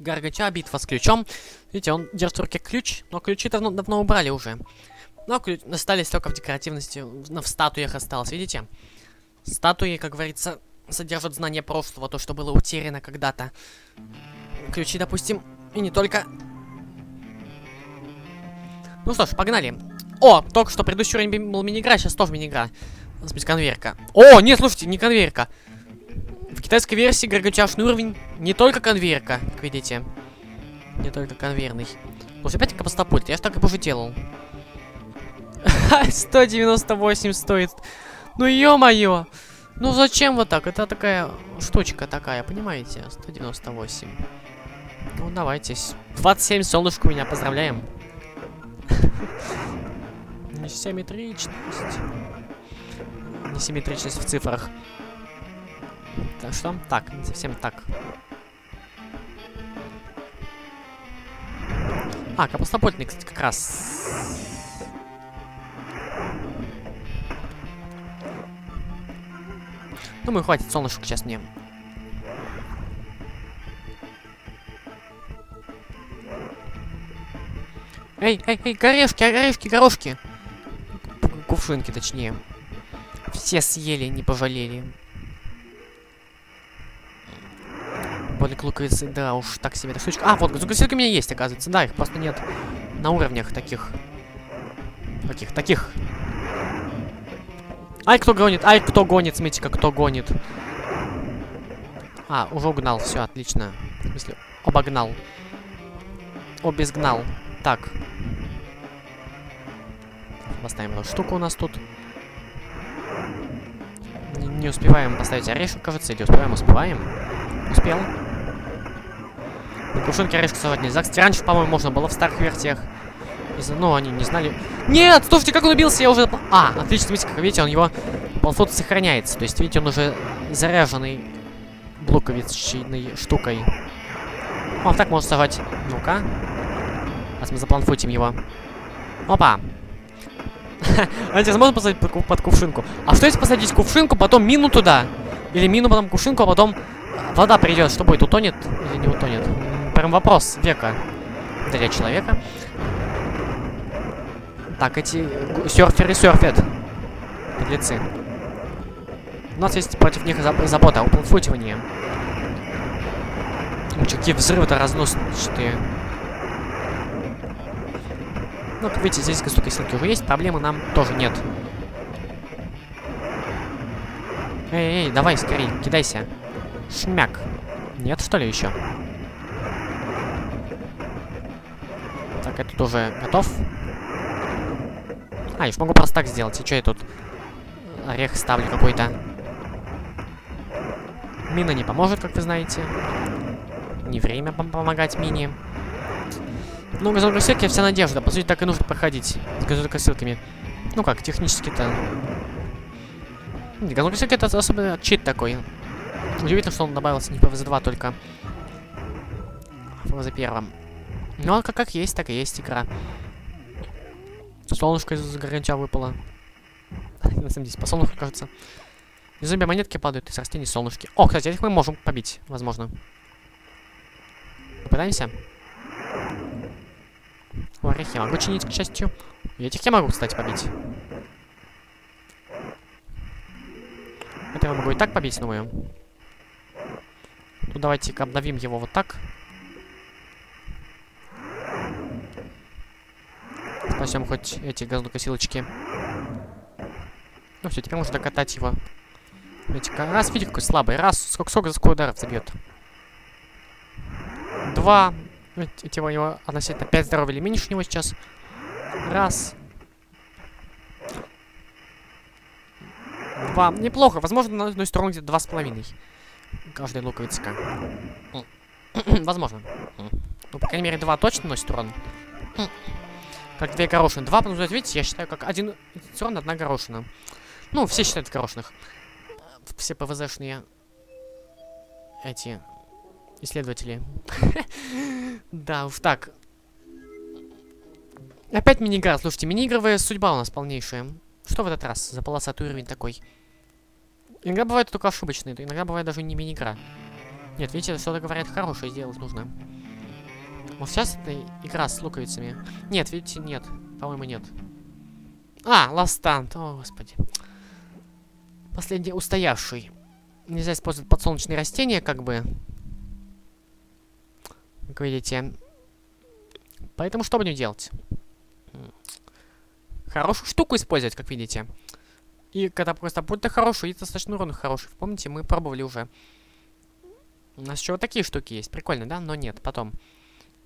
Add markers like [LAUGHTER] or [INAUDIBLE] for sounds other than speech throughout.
Гаргача, битва с ключом. Видите, он держит в руке ключ, но ключи давно, давно убрали уже. Но ключ остались только в декоративности, в статуях осталось, видите? Статуи, как говорится, содержат знания прошлого, то, что было утеряно когда-то. Ключи, допустим, и не только. Ну что ж, погнали. О, только что предыдущий уровень был мини-игра, сейчас тоже мини-игра. Без конвейерка. О, нет, слушайте, не конвейерка. Китайской версии горгачашный уровень не только конвейерка, как видите. Не только конвейерный. Слушай, опять капостопульт, я же так и уже делал. 198 стоит. Ну ё-моё! Ну зачем вот так? Это такая штучка такая, понимаете? 198. Ну давайте. 27 солнышко меня, поздравляем. [LAUGHS] Несимметричность. Несимметричность в цифрах. Так что? Так, не совсем так. А, капустопольтный, кстати, как раз. Думаю, хватит солнышко сейчас мне. Эй, эй, эй, горешки, орешки, горошки. Кувшинки, точнее. Все съели, не пожалели. Болик луковицы, да уж, так себе эта штучка. А, вот, зугасилки у меня есть, оказывается. Да, их просто нет на уровнях таких. Таких, таких. Ай, кто гонит? Ай, кто гонит? Смотрите-ка, кто гонит. А, уже угнал, все, отлично. В смысле, обогнал. Обезгнал. Так. Поставим эту штуку у нас тут. Не, не успеваем поставить орешек, кажется, или успеваем? Успеваем. Успел. Кувшинке орешек совать нельзя. Кстати, раньше, по-моему, можно было в старых версиях. Ну, они не знали. Нет, слушайте, как он убился, я уже... А, отлично, смотрите, как видите, он его... Полфото сохраняется. То есть, видите, он уже заряженный блоковичной штукой. О, так можно сажать. Ну-ка. Сейчас мы запланфутим его. Опа. [LAUGHS] Знаете, можно посадить под, кувшинку? А что если посадить кувшинку, потом мину туда? Или мину, потом кувшинку, а потом вода придет? Что будет, утонет или не утонет? Прям вопрос века для человека. Так, эти серферы серфят. Подлецы. У нас есть против них забота, уплотфутивание. Какие взрывы-то разносчатые. Ну, как видите, здесь гастукосилки уже есть, проблемы нам тоже нет. Эй, эй, давай, скорей, кидайся. Шмяк. Нет, что ли, еще? Так, это тоже готов. А, я могу просто так сделать. И что я тут орех ставлю какой-то? Мина не поможет, как вы знаете. Не время пом помогать мине. Ну, газонкосилки вся надежда. По сути, так и нужно проходить. С газонкосилками. Ну как, технически-то... Газонкосилки это особенно чит такой. Удивительно, что он добавился не по ВЗ-2 только. А по ВЗ-1. Ну, а как, как есть, так и есть игра. Солнышко из гарантия выпало. [LAUGHS] На самом деле, по солнышку, кажется. Из зомби монетки падают из растений солнышки. О, кстати, этих мы можем побить, возможно. Попытаемся. Орехи могу чинить, к счастью. И этих я могу, кстати, побить. Это я могу и так побить, думаю. Ну, давайте-ка обновим его вот так. Спасем хоть эти газонокосилочки. Ну все, теперь можно докатать его. Видите, раз, видите, какой слабый. Раз, сколько, сколько, сколько ударов забьет. Два. Эти у него относительно 5 здоровья или меньше у него сейчас. Раз. Два. Неплохо. Возможно, на одной стороне где-то два с половиной. Каждая луковица. [CLEARS THROAT] Возможно. Ну, по крайней мере, два точно носит урон. Как две горошины. Два, что, видите, я считаю, как один урон, одна горошина. Ну, все считают горошинах. Все ПВЗшные эти исследователи. [LAUGHS] да, уж так. Опять мини-игра. Слушайте, мини-игровая судьба у нас полнейшая. Что в этот раз за полосатый уровень такой? Иногда бывает только ошибочные, иногда бывает даже не мини-игра. Нет, видите, что-то говорят хорошее сделать нужно. Вот сейчас это игра с луковицами. Нет, видите, нет. По-моему, нет. А, ластант. О, господи. Последний устоявший. Нельзя использовать подсолнечные растения, как бы. Как видите. Поэтому что будем делать? Хорошую штуку использовать, как видите. И когда просто будет хороший, и достаточно урон хороший. Помните, мы пробовали уже. У нас еще вот такие штуки есть. Прикольно, да? Но нет, потом.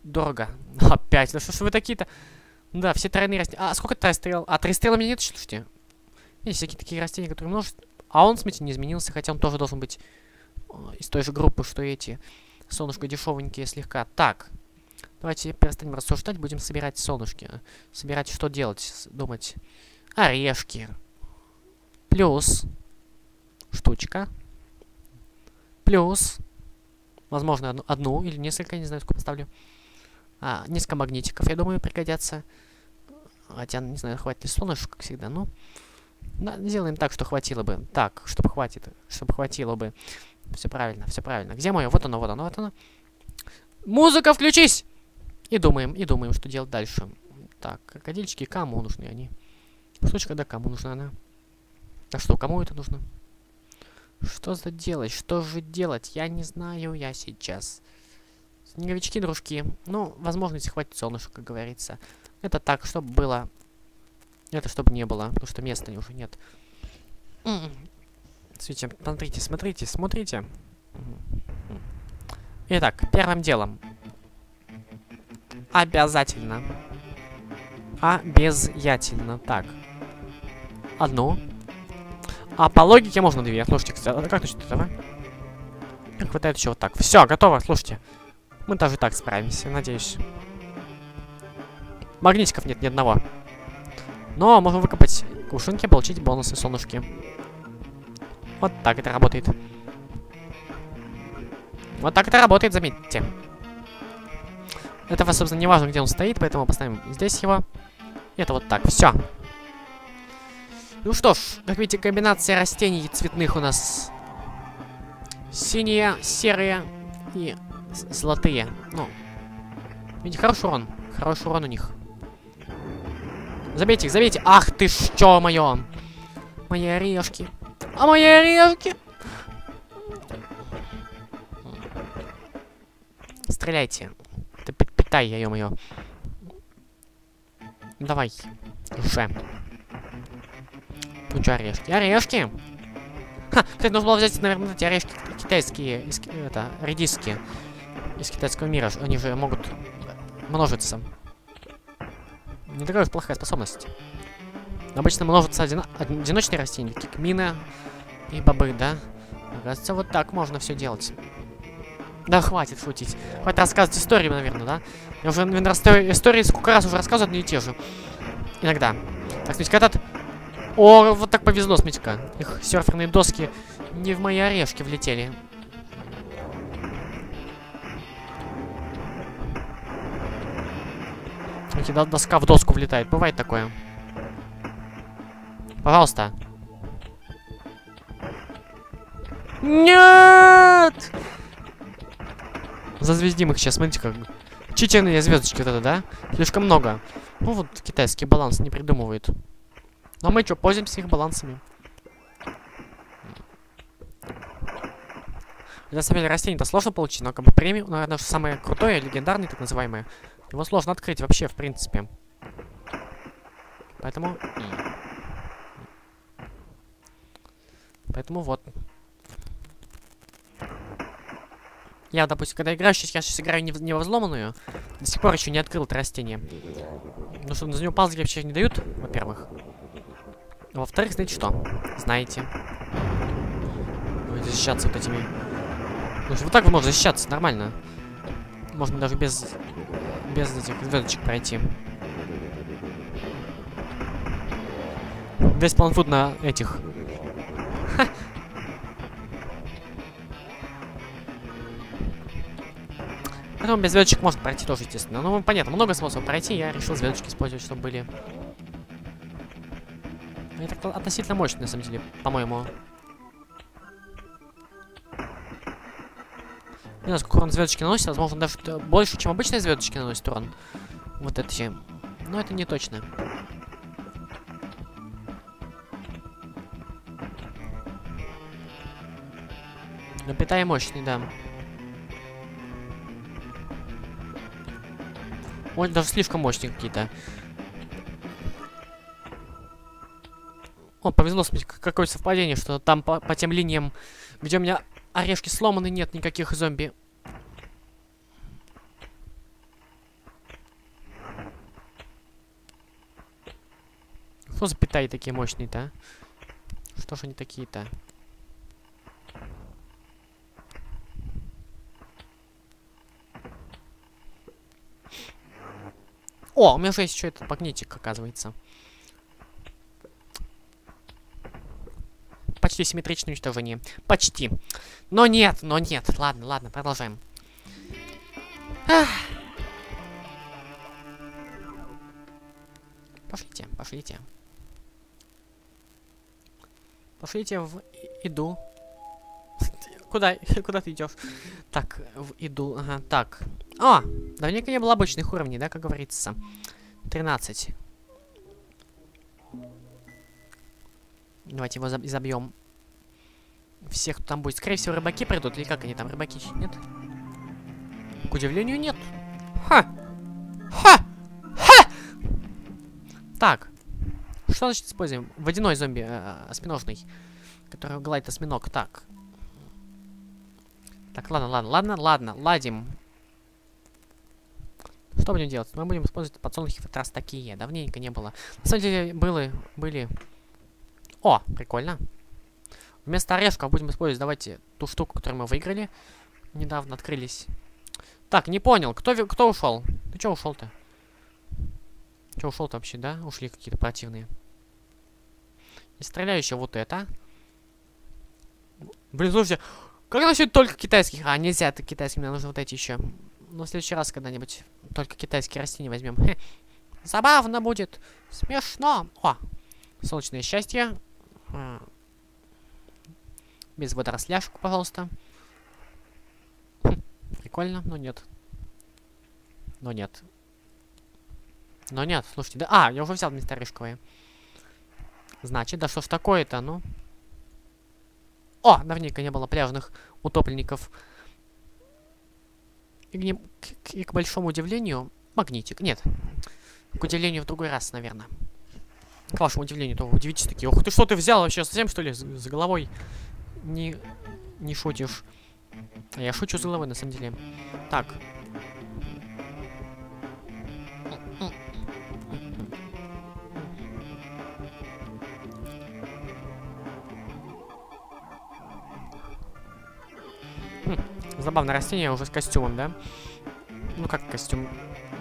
Дорого. [LAUGHS] Опять. Ну что ж вы такие-то... Да, все тройные растения. А сколько тройстрел? А, тройстрела у меня нет, слушайте. Есть всякие такие растения, которые множество... А он, смотрите, не изменился, хотя он тоже должен быть из той же группы, что эти. Солнышко дешевенькие слегка. Так. Давайте перестанем рассуждать, будем собирать солнышки. Собирать, что делать, думать. Орешки. Плюс. Штучка. Плюс. Возможно, одну, одну или несколько, не знаю, сколько поставлю. А, несколько магнитиков, я думаю, пригодятся. Хотя, не знаю, хватит ли солнышек, как всегда, ну... Да, сделаем так, что хватило бы. Так, чтобы хватит, чтобы хватило бы. Все правильно, все правильно. Где мое? Вот оно, вот оно, вот оно. Музыка, включись! И думаем, и думаем, что делать дальше. Так, крокодильчики, кому нужны они? Штучка, да, кому нужна она? А что, кому это нужно? Что за делать? Что же делать? Я не знаю я сейчас. Снеговички, дружки. Ну, возможно, если хватит солнышка, как говорится. Это так, чтобы было... Это чтобы не было, потому что места уже нет. Смотрите, смотрите, смотрите, смотрите. Итак, первым делом. Обязательно. Обязательно. Так. Одну. А по логике можно две. Слушайте, кстати, а как насчет этого? Хватает еще вот так. Все, готово, слушайте. Мы даже так справимся, надеюсь. Магнитиков нет ни одного. Но можем выкопать кувшинки, получить бонусы солнышки. Вот так это работает. Вот так это работает, заметьте. Это, собственно, не важно, где он стоит, поэтому поставим здесь его. И это вот так. Все. Ну что ж, как видите, комбинация растений цветных у нас синие, серые и золотые. Ну, видите, хороший урон. Хороший урон у них. Забейте их, забейте. Ах ты что, мое. Мои орешки. А мои орешки. Стреляйте. Ты питай, я ё-моё. Давай. Уже. Ну что, орешки? Орешки! Ха, кстати, нужно было взять, наверное, эти орешки китайские, это, редиски из китайского мира. Они же могут множиться. Не такая уж плохая способность. Обычно множатся одино одиночные растения, мины и бобы, да? Кажется, вот так можно все делать. Да, хватит шутить. Хватит рассказывать истории, наверное, да? Я уже, наверное, истории сколько раз уже рассказывают, одни и те же. Иногда. Так, смотрите, когда о, вот так повезло, смотрите-ка. Их серферные доски не в мои орешки влетели. Смотрите, доска в доску влетает. Бывает такое. Пожалуйста. Нет! Зазвездим их сейчас, смотрите как. Читерные звездочки вот это, да? Слишком много. Ну вот китайский баланс не придумывает. Но мы что, пользуемся их балансами. На самом деле растение-то сложно получить, но как бы премиум, наверное, самое крутое, легендарное, так называемое. Его сложно открыть вообще, в принципе. Поэтому... Поэтому вот. Я, допустим, когда играю, сейчас я сейчас играю не, в, не во взломанную, до сих пор еще не открыл это растение. Ну что, за него паузы вообще не дают, во-первых. Во-вторых, знаете что? Знаете. Будете защищаться вот этими... Ну, вот так можно защищаться, нормально. Можно даже без... Без этих звездочек пройти. Весь планфуд на этих. Ха. Поэтому без звездочек можно пройти тоже, естественно. Ну, понятно, много способов пройти. Я решил звездочки использовать, чтобы были это относительно мощно, на самом деле, по-моему. Не знаю, сколько урон звездочки наносит. Возможно, даже больше, чем обычные звездочки наносит урон. Вот эти. Но это не точно. Но питай мощный, да. Ой, даже слишком мощные какие-то. О, повезло, смотрите, какое совпадение, что там по, по тем линиям, где у меня орешки сломаны, нет никаких зомби. Что за питаи такие мощные-то, а? Что ж они такие-то? О, у меня же есть еще этот магнитик, оказывается. Почти симметричное уничтожение. Почти. Но нет, но нет. Ладно, ладно, продолжаем. Ах. Пошлите, пошлите. Пошлите в иду. [LAUGHS] Куда, [LAUGHS] куда ты идешь? Так, в иду, ага, так. О, давненько не было обычных уровней, да, как говорится. 13. Давайте его забьем. Всех, кто там будет. Скорее всего, рыбаки придут. Или как они там, рыбаки? Нет? К удивлению, нет. Ха! Ха! Ха! Так. Что значит используем? Водяной зомби, э, осьминожный. Который гладит осьминог. Так. Так, ладно, ладно, ладно, ладно, ладим. Что будем делать? Мы будем использовать подсолнухи вот раз такие. Давненько не было. На самом деле, были, были... О, прикольно. Вместо орешка будем использовать, давайте, ту штуку, которую мы выиграли. Недавно открылись. Так, не понял, кто, кто ушел? Ты чё ушел-то? Чё ушел-то вообще, да? Ушли какие-то противные. И стреляю еще вот это. Блин, слушайте, как насчет только китайских? А, нельзя, это китайским, мне нужно вот эти еще. Но в следующий раз когда-нибудь только китайские растения возьмем. Хе. Забавно будет. Смешно. О, солнечное счастье. Без водоросляшек, пожалуйста. Хм. Прикольно, но нет. Но нет. Но нет, слушайте, да... А, я уже взял вместо орешковые. Значит, да что ж такое-то, ну? О, давненько не было пляжных утопленников. И, к, к, и к большому удивлению, магнитик. Нет. К удивлению в другой раз, наверное. К вашему удивлению, то удивитесь такие. Ух ты, что ты взял вообще? Совсем, что ли, с головой не, не шутишь? Я шучу с головой, на самом деле. Так. Забавное растение уже с костюмом, да? Ну как костюм?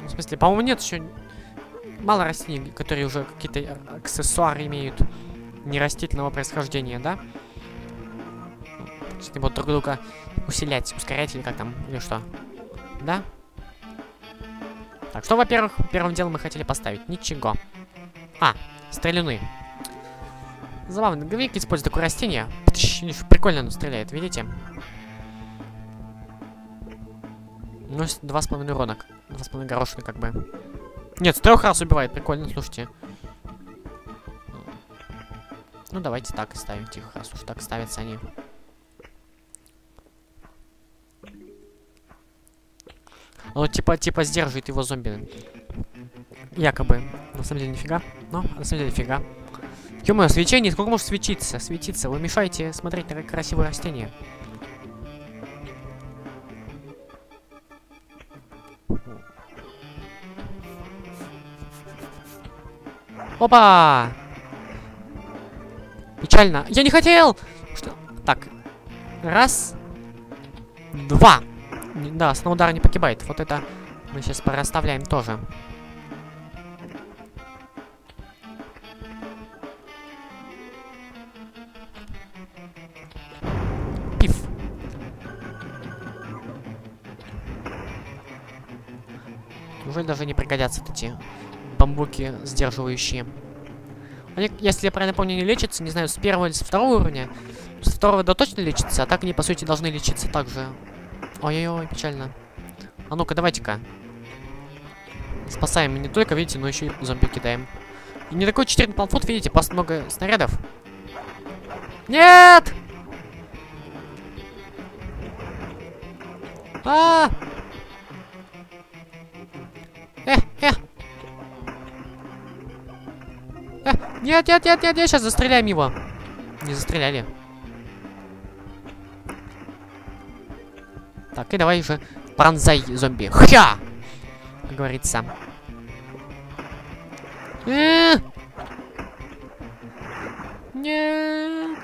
В смысле, по-моему, нет еще мало растений, которые уже какие-то аксессуары имеют нерастительного происхождения, да? Они будут друг друга усилять, ускорять или как там, или что? Да? Так, что, во-первых, первым делом мы хотели поставить? Ничего. А, стрелюны. Забавно, Гвик использует такое растение. Прикольно оно стреляет, видите? Ну, два с половиной урона. Два с половиной горошины, как бы. Нет, с трех раз убивает. Прикольно, слушайте. Ну, давайте так и ставим тихо, раз уж так ставятся они. Ну, типа, типа, сдерживает его зомби. Якобы. На самом деле, нифига. Но, на самом деле, нифига. ё свечение, сколько может светиться? Светиться. Вы мешаете смотреть на красивое растение. Опа! Печально. Я не хотел! Что? Так. Раз. Два. Да, основной удар не погибает. Вот это мы сейчас порасставляем тоже. Пиф. Уже даже не пригодятся эти бамбуки сдерживающие. Они, если я правильно помню, не лечатся, не знаю, с первого или с второго уровня. С второго да точно лечится, а так они, по сути, должны лечиться также. Ой-ой-ой, печально. А ну-ка, давайте-ка. Спасаем не только, видите, но еще и зомби кидаем. И не такой читерный планфут, видите, просто много снарядов. Нет! А! Э, э. Э, нет, нет, нет, нет, нет, сейчас застреляем его. Не застреляли. Так, и давай уже пронзай зомби. Хя! Как говорится. Э -э Нет.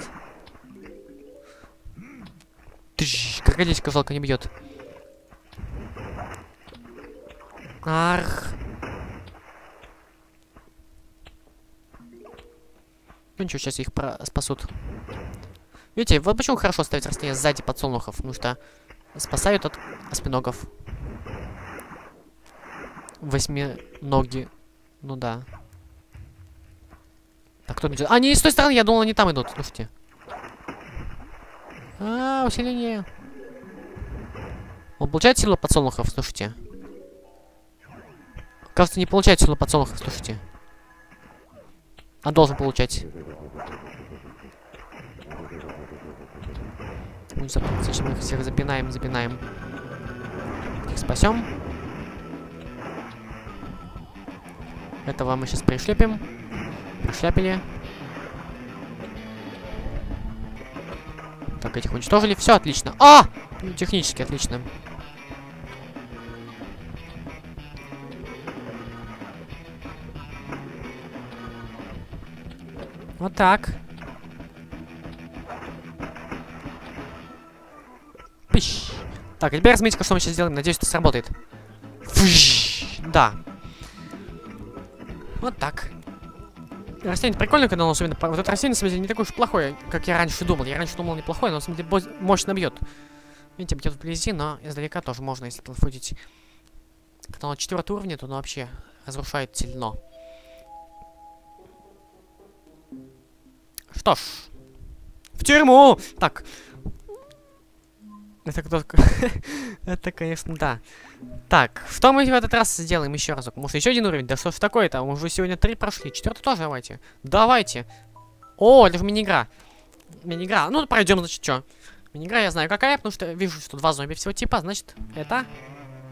Тыщ, крокодильская жалко не бьет. Арх. Ну ничего, сейчас их спасут. Видите, вот почему хорошо ставить растения сзади подсолнухов, потому что спасают от осьминогов. Восьминоги. Ну да. Так, кто идет? А, не с той стороны, я думал, они там идут. Слушайте. А, усиление. Он получает силу подсолнухов, слушайте. Кажется, не получает силу подсолнухов, слушайте. А должен получать. Зачем мы их всех запинаем, запинаем. Их спасем. Этого мы сейчас пришлепим. Пришляпили. Так, этих уничтожили. Все отлично. А! Ну, технически отлично. Вот так. Пыщ. Так, теперь смотрите, что мы сейчас сделаем. Надеюсь, это сработает. Фыщ. Да. Вот так. Растение прикольное, когда оно особенно... Вот это растение, на самом деле, не такое уж плохое, как я раньше думал. Я раньше думал неплохое, но на самом деле мощно бьет. Видите, бьет вблизи, но издалека тоже можно, если футить. Когда оно четвертого уровня, то оно вообще разрушает сильно. Что ж. В тюрьму! Так. Это кто [LAUGHS] Это, конечно, да. Так, что мы в этот раз сделаем еще разок? Может, еще один уровень? Да что ж такое-то? Мы уже сегодня три прошли. Четвертый тоже давайте. Давайте. О, это же мини-игра. Мини-игра. Ну, пройдем, значит, что? Мини-игра я знаю какая, потому что вижу, что два зомби всего типа. Значит, это...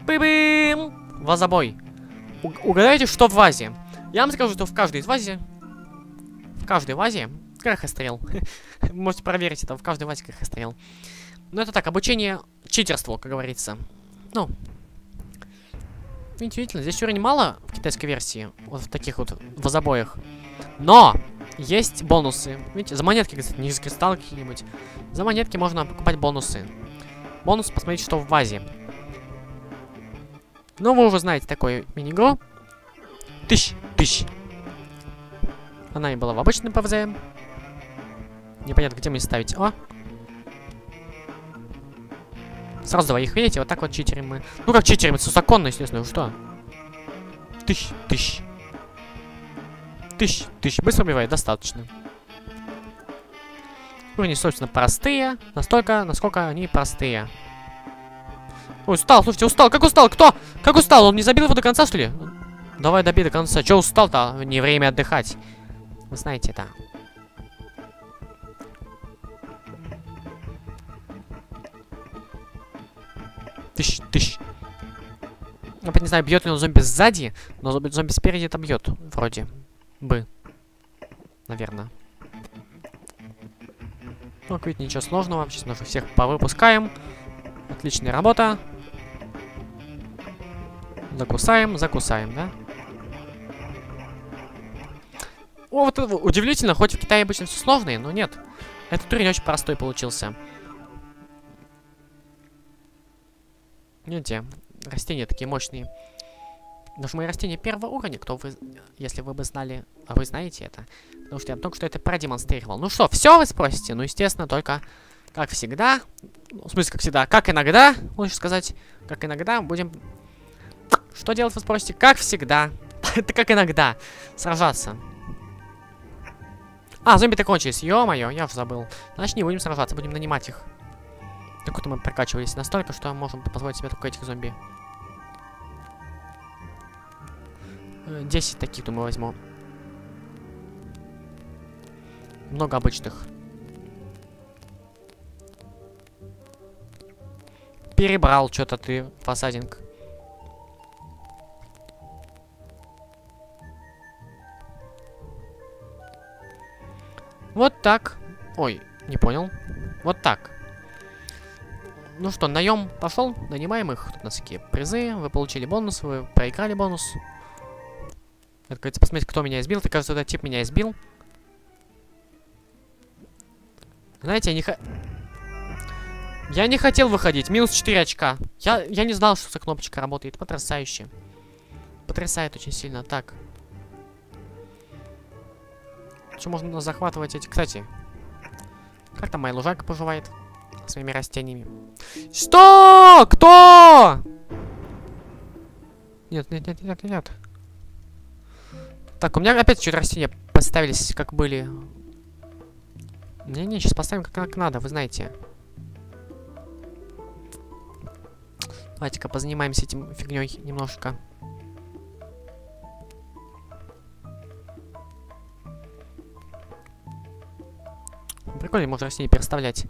Бы-бым! Вазобой. У угадайте, что в вазе. Я вам скажу, что в каждой из вазе... В каждой вазе Крахострел. [LAUGHS] Можете проверить это, в каждой вазе крахострел. Ну, это так, обучение читерству, как говорится. Ну. Удивительно, здесь уровень мало в китайской версии. Вот в таких вот вазобоях. Но! Есть бонусы. Видите, за монетки, кстати, не из кристалла какие-нибудь. За монетки можно покупать бонусы. Бонус, посмотрите, что в вазе. Ну, вы уже знаете такой мини-игру. Тысяч, тысяч. Она и была в обычном ПВЗ. Непонятно, где мне ставить. О! Сразу двоих, видите? Вот так вот читерим мы. Ну как читерим? Это законно, естественно. Что? Тысяч, тысяч. Тысяч, тысяч. Быстро убивает, достаточно. Уровни, собственно, простые. Настолько, насколько они простые. Ой, устал, слушайте, устал. Как устал? Кто? Как устал? Он не забил его до конца, что ли? Давай добей до конца. Че устал-то? Не время отдыхать. Вы знаете это. Тыщ, тыщ. Я не знаю, бьет ли он зомби сзади, но зомби спереди это бьет. Вроде бы. Наверное. Ну, как видите, ничего сложного. Сейчас мы всех повыпускаем. Отличная работа. Закусаем, закусаем, да? О, вот удивительно, хоть в Китае обычно все сложные, но нет. Этот уровень очень простой получился. Видите, растения такие мощные. Потому что мои растения первого уровня, кто вы, если вы бы знали, а вы знаете это. Потому что я только что это продемонстрировал. Ну что, все вы спросите? Ну, естественно, только, как всегда, ну, в смысле, как всегда, как иногда, лучше сказать, как иногда будем... Что делать, вы спросите? Как всегда. [LAUGHS] это как иногда. Сражаться. А, зомби-то кончились. Ё-моё, я уже забыл. Значит, не будем сражаться, будем нанимать их. Так-то мы прокачивались настолько, что можем позволить себе только этих зомби. 10 э, таких, думаю, возьму. Много обычных. Перебрал что-то ты, фасадинг. Вот так. Ой, не понял. Вот так. Ну что, наем пошел, нанимаем их. Тут у нас такие призы, вы получили бонус, вы проиграли бонус. Это, кажется, посмотрите, кто меня избил. Ты, кажется, этот тип меня избил. Знаете, я не х... Я не хотел выходить. Минус 4 очка. Я, я не знал, что эта кнопочка работает. Потрясающе. Потрясает очень сильно. Так. Что можно захватывать эти... Кстати, как там моя лужайка поживает? Своими растениями. Что? Кто? Нет, нет, нет, нет, нет. Так, у меня опять чуть растения поставились, как были. Не-не, сейчас поставим как, как надо, вы знаете. Давайте-ка позанимаемся этим фигней немножко. Прикольно, можно растения переставлять.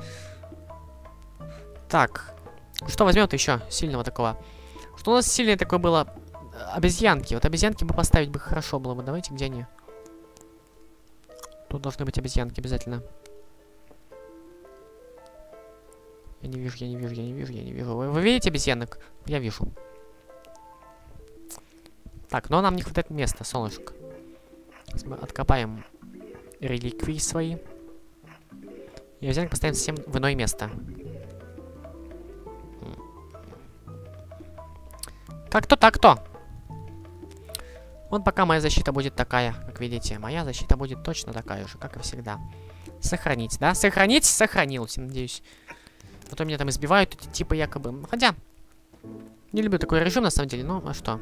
Так, что возьмет еще сильного такого? Что у нас сильное такое было? Обезьянки. Вот обезьянки бы поставить бы хорошо было бы. Давайте, где они? Тут должны быть обезьянки обязательно. Я не вижу, я не вижу, я не вижу, я не вижу. Вы, вы видите обезьянок? Я вижу. Так, но нам не хватает места, солнышко. Мы откопаем реликвии свои. И обезьянок поставим совсем в иное место. Как-то так-то. Вот пока моя защита будет такая, как видите. Моя защита будет точно такая же, как и всегда. Сохранить, да? Сохранить? Сохранился, надеюсь. А то меня там избивают эти типа якобы. Хотя, не люблю такой режим на самом деле, ну а что?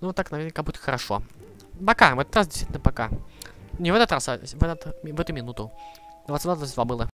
Ну так наверняка будет хорошо. Пока, в этот раз действительно пока. Не в этот раз, а в, этот, в эту минуту. 22-22 было.